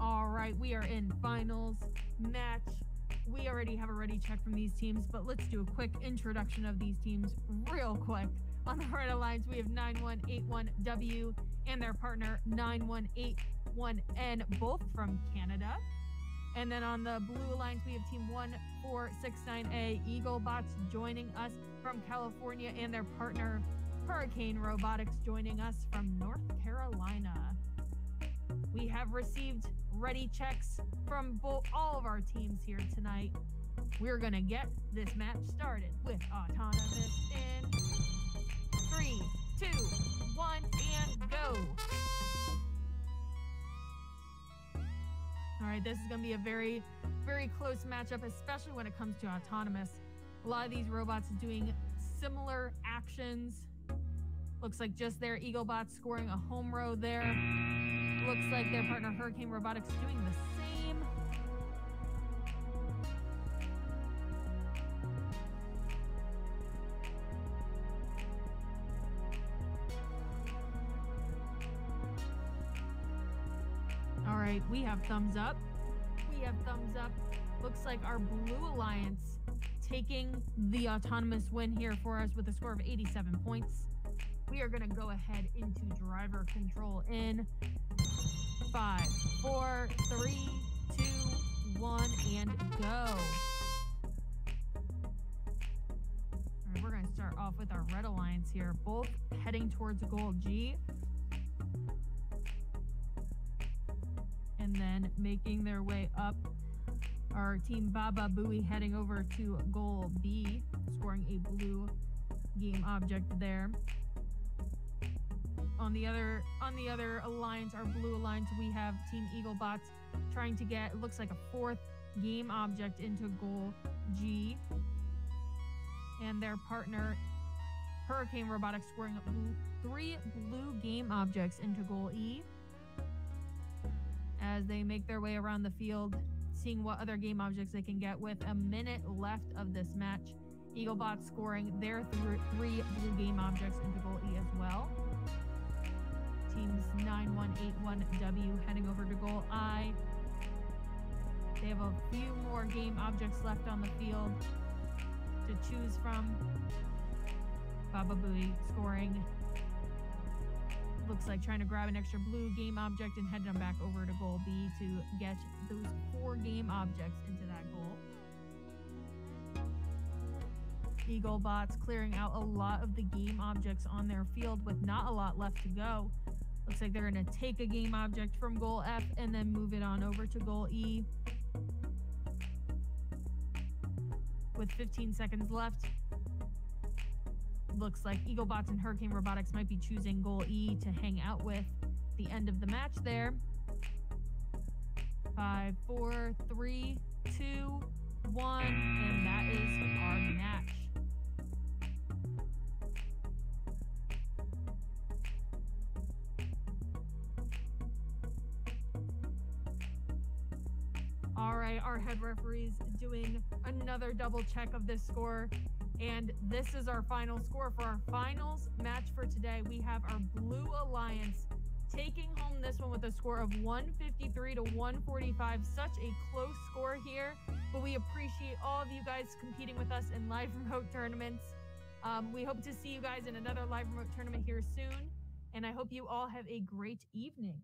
All right, we are in finals match. We already have a ready check from these teams, but let's do a quick introduction of these teams real quick. On the Red Alliance, we have 9181W and their partner 9181N, both from Canada. And then on the Blue Alliance, we have Team 1469A Eagle Bots joining us from California and their partner Hurricane Robotics joining us from North Carolina. We have received ready checks from both all of our teams here tonight. We're gonna get this match started with autonomous in three, two, one, and go. All right, this is gonna be a very, very close matchup, especially when it comes to autonomous. A lot of these robots doing similar actions. Looks like just their Eaglebot scoring a home row there. Looks like their partner Hurricane Robotics doing the same. All right, we have thumbs up. We have thumbs up. Looks like our Blue Alliance taking the autonomous win here for us with a score of 87 points. We are going to go ahead into driver control in five, four, three, two, one, and go. All right, we're going to start off with our Red Alliance here, both heading towards goal G. And then making their way up our team Baba Booey heading over to goal B, scoring a blue game object there. On the other on the other alliance, our blue alliance, we have Team Eaglebots trying to get it looks like a fourth game object into goal G. And their partner Hurricane Robotics scoring three blue game objects into goal E as they make their way around the field seeing what other game objects they can get with a minute left of this match. Eaglebot scoring their th- three blue game objects into goal E as well. Teams 9181W heading over to goal I. They have a few more game objects left on the field to choose from. Baba Booey scoring looks like trying to grab an extra blue game object and head them back over to goal B to get those four game objects into that goal. Eagle bots clearing out a lot of the game objects on their field with not a lot left to go. Looks like they're going to take a game object from goal F and then move it on over to goal E. With 15 seconds left, looks like Eaglebots and Hurricane Robotics might be choosing goal E to hang out with the end of the match there. Five, four, three, two, one, and that is our match. All right, our head referees doing another double check of this score. And this is our final score for our finals match for today. We have our Blue Alliance taking home this one with a score of 153 to 145. Such a close score here, but we appreciate all of you guys competing with us in live remote tournaments. Um, we hope to see you guys in another live remote tournament here soon, and I hope you all have a great evening.